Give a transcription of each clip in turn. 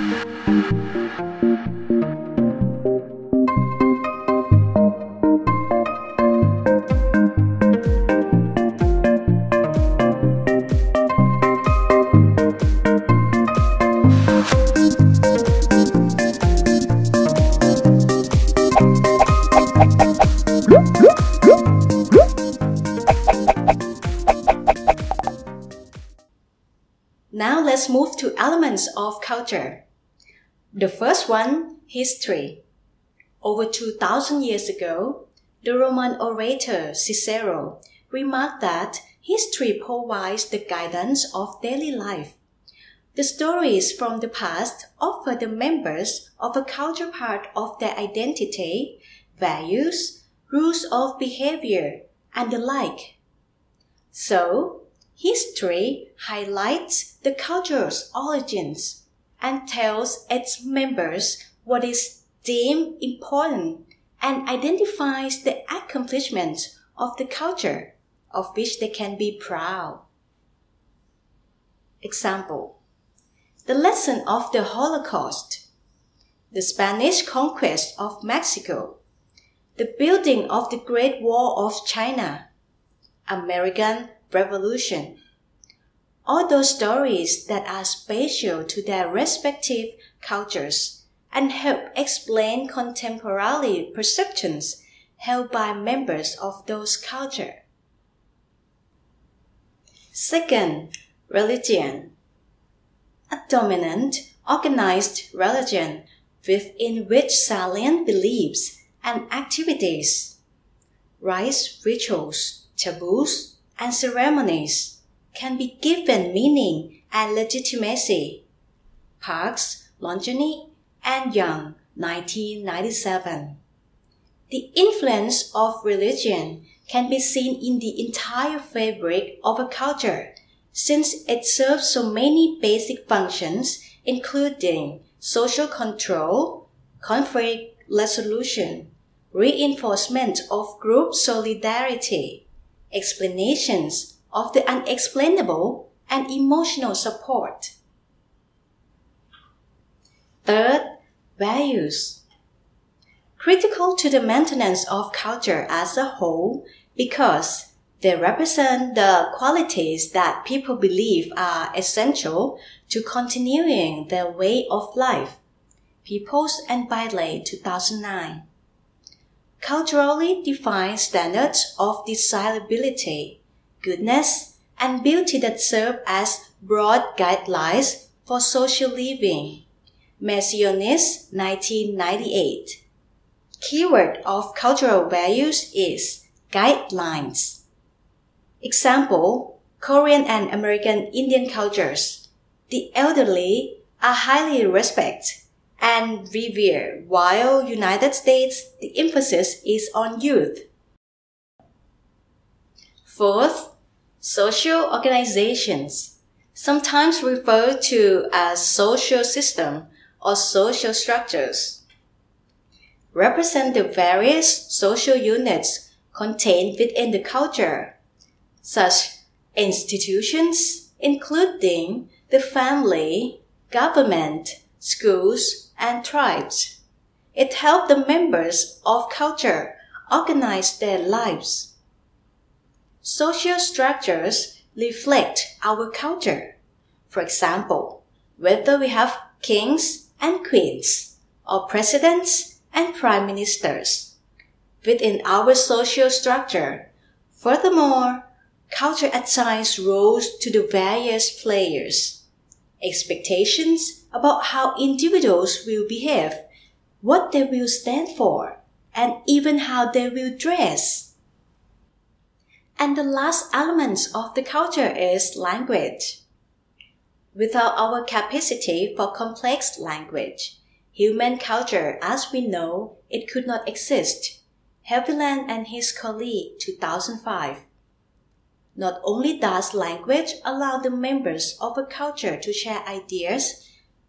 Now let's move to elements of culture. The first one, history. Over 2000 years ago, the Roman orator Cicero remarked that history provides the guidance of daily life. The stories from the past offer the members of a culture part of their identity, values, rules of behavior, and the like. So, history highlights the culture's origins and tells its members what is deemed important and identifies the accomplishments of the culture of which they can be proud. Example The lesson of the Holocaust, the Spanish conquest of Mexico, the building of the Great Wall of China, American Revolution. All those stories that are special to their respective cultures and help explain contemporary perceptions held by members of those cultures. Second, religion. A dominant, organized religion within which salient beliefs and activities, rites, rituals, taboos, and ceremonies can be given meaning and legitimacy. Parkes, Laungani, and Young, 1997. The influence of religion can be seen in the entire fabric of a culture, since it serves so many basic functions, including social control, conflict resolution, reinforcement of group solidarity, explanations of the unexplainable, and emotional support. Third, values. Critical to the maintenance of culture as a whole because they represent the qualities that people believe are essential to continuing their way of life. Peoples and Bailey 2009. Culturally defined standards of desirability, goodness, and beauty that serve as broad guidelines for social living. Macionis 1998. Keyword of cultural values is guidelines. Example, Korean and American Indian cultures. The elderly are highly respected and revered, while United States, the emphasis is on youth. Fourth, social organizations, sometimes referred to as social system or social structures, represent the various social units contained within the culture, such institutions including the family, government, schools, and tribes. It helped the members of culture organize their lives. Social structures reflect our culture. For example, whether we have kings and queens, or presidents and prime ministers. Within our social structure, furthermore, culture assigns roles to the various players. Expectations about how individuals will behave, what they will stand for, and even how they will dress. And the last element of the culture is language. Without our capacity for complex language, human culture as we know it could not exist. Haviland and his colleague 2005. Not only does language allow the members of a culture to share ideas,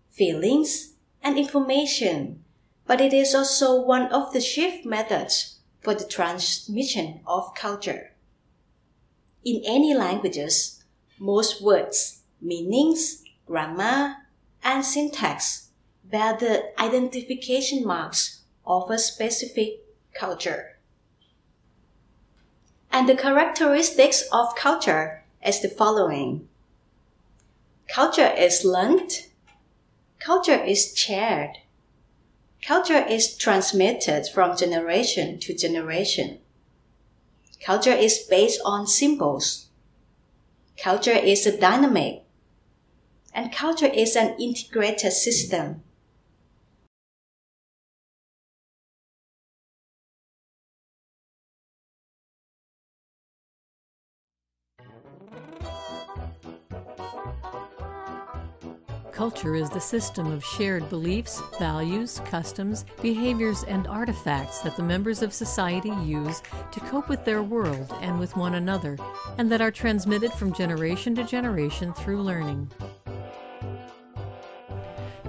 feelings, and information, but it is also one of the chief methods for the transmission of culture. In any languages, most words, meanings, grammar, and syntax bear the identification marks of a specific culture. And the characteristics of culture is the following. Culture is learned. Culture is shared. Culture is transmitted from generation to generation. Culture is based on symbols. Culture is a dynamic. And culture is an integrated system. Culture is the system of shared beliefs, values, customs, behaviors, and artifacts that the members of society use to cope with their world and with one another, and that are transmitted from generation to generation through learning.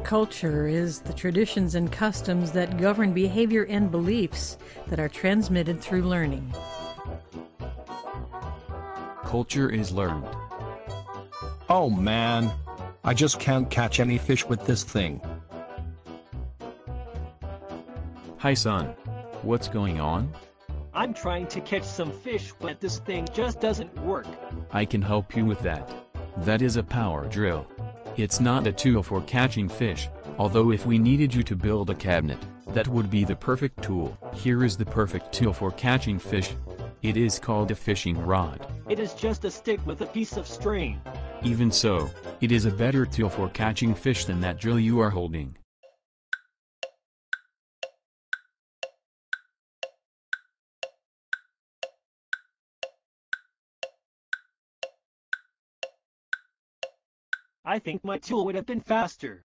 Culture is the traditions and customs that govern behavior and beliefs that are transmitted through learning. Culture is learned. Oh man, I just can't catch any fish with this thing. Hi son. What's going on? I'm trying to catch some fish but this thing just doesn't work. I can help you with that. That is a power drill. It's not a tool for catching fish, although if we needed you to build a cabinet, that would be the perfect tool. Here is the perfect tool for catching fish. It is called a fishing rod. It is just a stick with a piece of string. Even so, it is a better tool for catching fish than that drill you are holding. I think my tool would have been faster.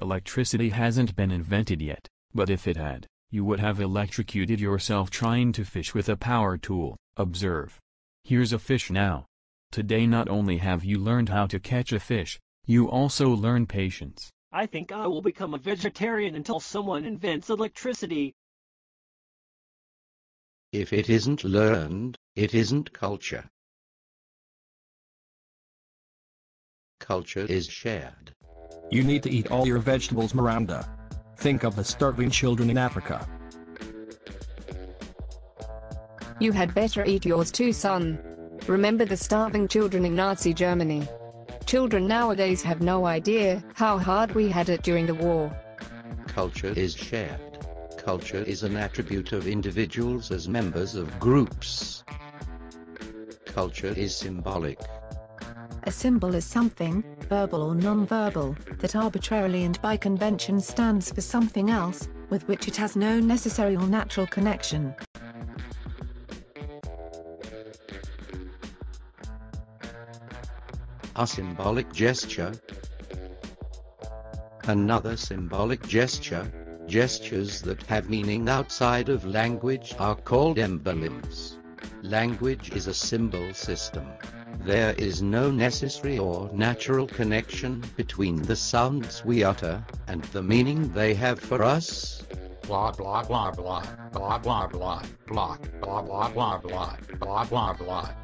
Electricity hasn't been invented yet, but if it had, you would have electrocuted yourself trying to fish with a power tool. Observe. Here's a fish now. Today not only have you learned how to catch a fish, you also learn patience. I think I will become a vegetarian until someone invents electricity. If it isn't learned, it isn't culture. Culture is shared. You need to eat all your vegetables Miranda. Think of the starving children in Africa. You had better eat yours too son. Remember the starving children in Nazi Germany. Children nowadays have no idea how hard we had it during the war. Culture is shared. Culture is an attribute of individuals as members of groups. Culture is symbolic. A symbol is something, verbal or non-verbal, that arbitrarily and by convention stands for something else, with which it has no necessary or natural connection. A symbolic gesture. Another symbolic gesture. Gestures that have meaning outside of language are called emblems. Language is a symbol system. There is no necessary or natural connection between the sounds we utter and the meaning they have for us. blah blah blah blah blah blah blah blah blah blah blah blah blah blah blah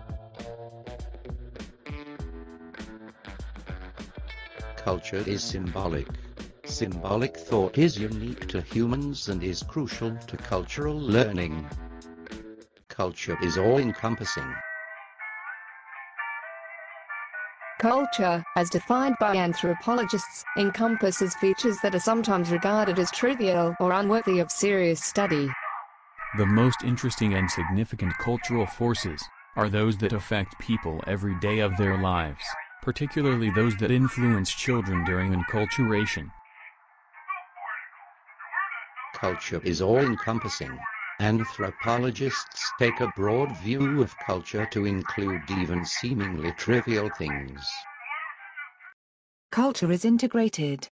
Culture is symbolic. Symbolic thought is unique to humans and is crucial to cultural learning. Culture is all-encompassing. Culture, as defined by anthropologists, encompasses features that are sometimes regarded as trivial or unworthy of serious study. The most interesting and significant cultural forces are those that affect people every day of their lives, particularly those that influence children during enculturation. Culture is all-encompassing. Anthropologists take a broad view of culture to include even seemingly trivial things. Culture is integrated.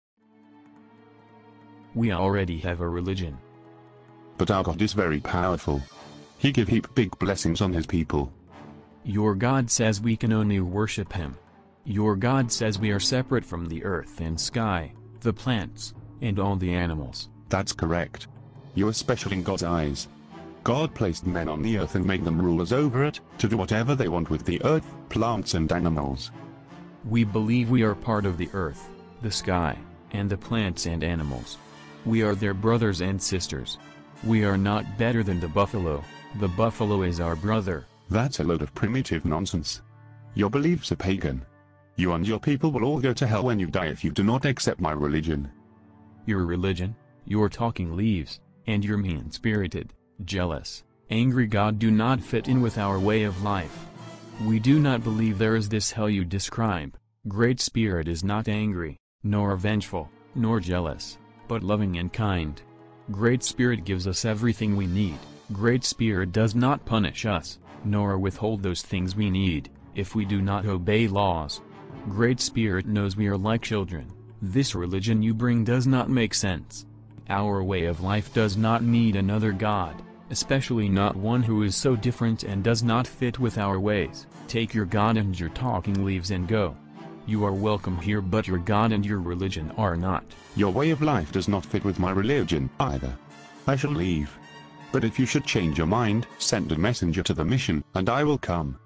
We already have a religion. But our God is very powerful. He give heap big blessings on his people. Your God says we can only worship him. Your God says we are separate from the earth and sky, the plants, and all the animals. That's correct. You are special in God's eyes. God placed men on the earth and made them rulers over it, to do whatever they want with the earth, plants and animals. We believe we are part of the earth, the sky, and the plants and animals. We are their brothers and sisters. We are not better than the buffalo, the buffalo is our brother. That's a load of primitive nonsense. Your beliefs are pagan. You and your people will all go to hell when you die if you do not accept my religion. Your religion, your talking leaves, and your mean-spirited, jealous, angry God do not fit in with our way of life. We do not believe there is this hell you describe. Great Spirit is not angry, nor vengeful, nor jealous, but loving and kind. Great Spirit gives us everything we need. Great Spirit does not punish us, nor withhold those things we need, if we do not obey laws. Great Spirit knows we are like children. This religion you bring does not make sense. Our way of life does not need another God, especially not one who is so different and does not fit with our ways. Take your God and your talking leaves and go. You are welcome here but your God and your religion are not. Your way of life does not fit with my religion either. I shall leave. But if you should change your mind, send a messenger to the mission, and I will come.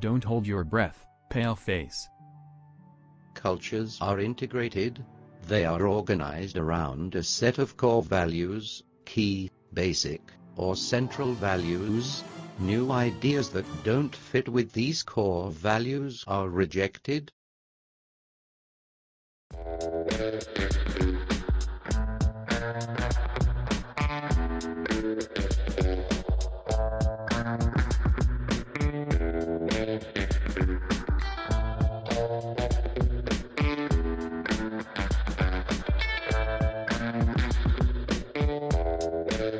Don't hold your breath, pale face. Cultures are integrated. They are organized around a set of core values, key, basic, or central values. New ideas that don't fit with these core values are rejected. In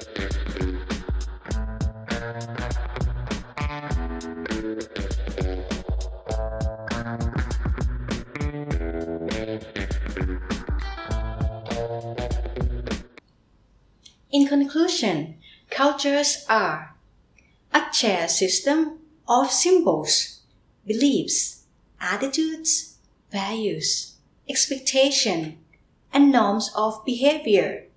conclusion, cultures are a shared system of symbols, beliefs, attitudes, values, expectation, and norms of behavior.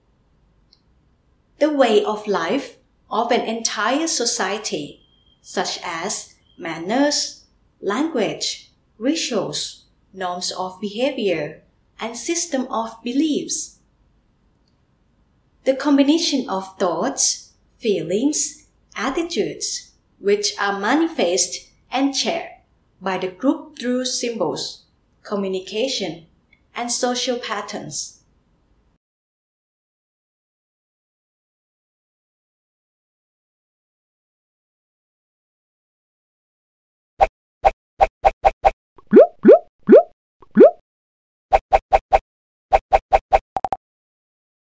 The way of life of an entire society, such as manners, language, rituals, norms of behavior, and system of beliefs. The combination of thoughts, feelings, attitudes, which are manifest and shared by the group through symbols, communication, and social patterns.